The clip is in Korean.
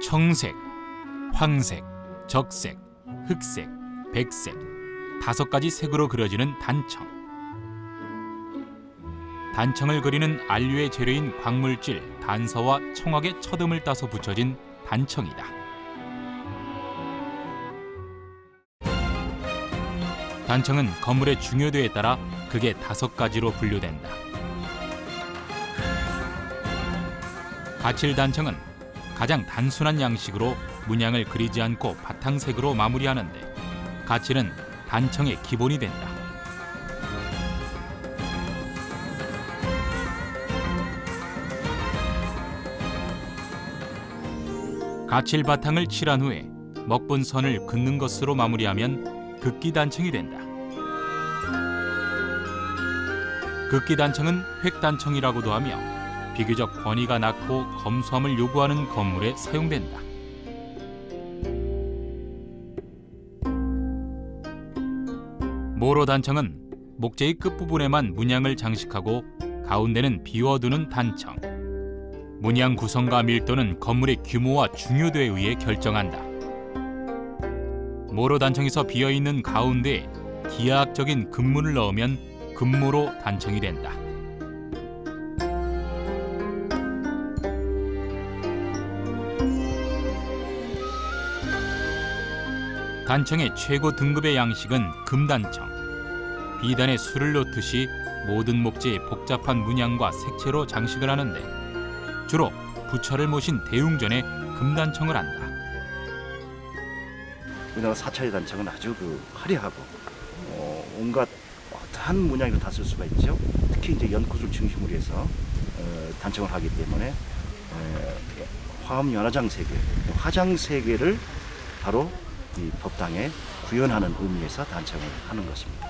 청색, 황색, 적색, 흑색, 백색 다섯 가지 색으로 그려지는 단청. 단청을 그리는 안류의 재료인 광물질, 단서와 청학의 첫음을 따서 붙여진 단청이다. 단청은 건물의 중요도에 따라 극의 다섯 가지로 분류된다. 가칠 단청은 가장 단순한 양식으로 문양을 그리지 않고 바탕색으로 마무리하는데 가칠은 단청의 기본이 된다. 가칠 바탕을 칠한 후에 먹분 선을 긋는 것으로 마무리하면 극기 단청이 된다. 극기 단청은 획 단청이라고도 하며 비교적 권위가 낮고 검소함을 요구하는 건물에 사용된다. 모로 단청은 목재의 끝부분에만 문양을 장식하고 가운데는 비워두는 단청. 문양 구성과 밀도는 건물의 규모와 중요도에 의해 결정한다. 모로 단청에서 비어 있는 가운데에 기하학적인 금문을 넣으면 금모로 단청이 된다. 단청의 최고 등급의 양식은 금단청. 비단에 술을 놓듯이 모든 목재에 복잡한 문양과 색채로 장식을 하는데 주로 부처를 모신 대웅전에 금단청을 한다. 우리나라 사찰의 단청은 아주 그 화려하고 어, 온갖 어떠한 문양을 다 쓸 수가 있죠. 특히 이제 연꽃을 중심으로 해서 어, 단청을 하기 때문에 에, 화음 연화장 세계, 화장 세계를 바로 이 법당에 구현하는 의미에서 단청을 하는 것입니다.